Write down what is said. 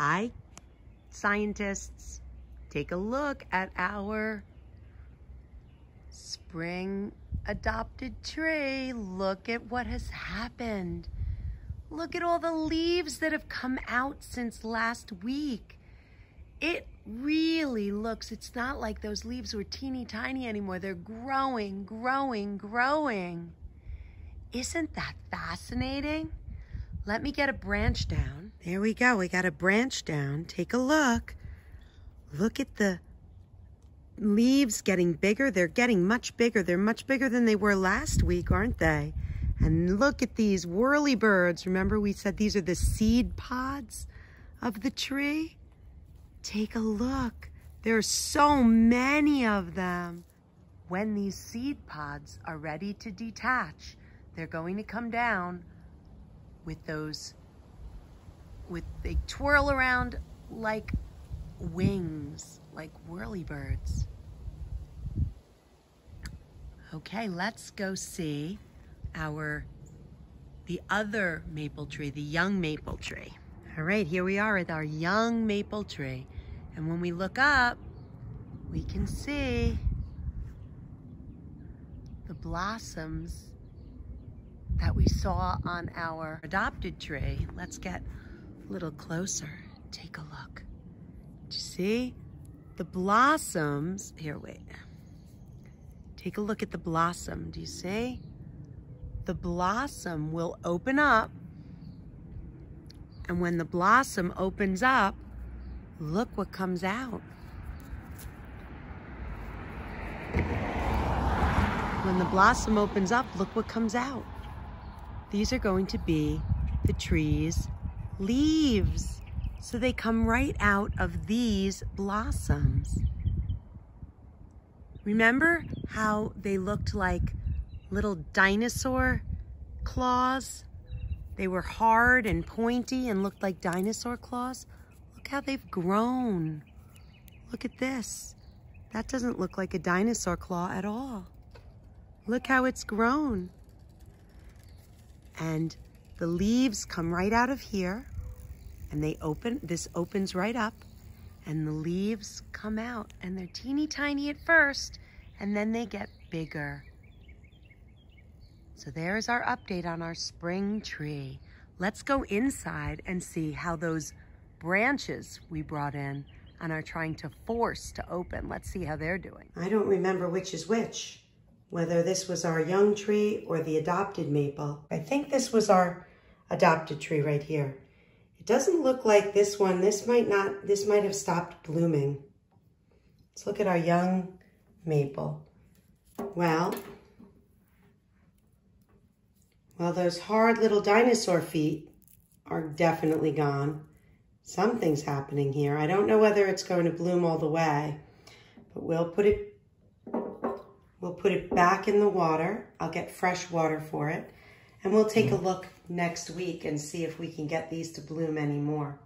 Hi, scientists. Take a look at our spring adopted tree. Look at what has happened. Look at all the leaves that have come out since last week. It really looks, it's not like those leaves were teeny tiny anymore. They're growing, growing, growing. Isn't that fascinating? Let me get a branch down. There we go. We got a branch down. Take a look. Look at the leaves getting bigger. They're getting much bigger. They're much bigger than they were last week, aren't they? And look at these whirly birds. Remember we said these are the seed pods of the tree? Take a look. There are so many of them. When these seed pods are ready to detach, they're going to come down with those, with, they twirl around like wings, like whirly birds. Okay, let's go see our, the other maple tree, the young maple tree. All right, here we are at our young maple tree. And when we look up, we can see the blossoms that we saw on our adopted tree. Let's get a little closer. Take a look. Do you see? The blossoms, here, wait. Take a look at the blossom. Do you see? The blossom will open up. And when the blossom opens up, look what comes out. When the blossom opens up, look what comes out. These are going to be the tree's leaves. So they come right out of these blossoms. Remember how they looked like little dinosaur claws? They were hard and pointy and looked like dinosaur claws. Look how they've grown. Look at this. That doesn't look like a dinosaur claw at all. Look how it's grown. And the leaves come right out of here and they open, this opens right up and the leaves come out and they're teeny tiny at first and then they get bigger. So there's our update on our spring tree. Let's go inside and see how those branches we brought in and are trying to force to open. Let's see how they're doing. I don't remember which is which whether this was our young tree or the adopted maple. I think this was our adopted tree right here. It doesn't look like this one. This might not, this might have stopped blooming. Let's look at our young maple. Well, well, those hard little dinosaur feet are definitely gone. Something's happening here. I don't know whether it's going to bloom all the way, but we'll put it We'll put it back in the water. I'll get fresh water for it. And we'll take a mm-hmm. look next week and see if we can get these to bloom anymore.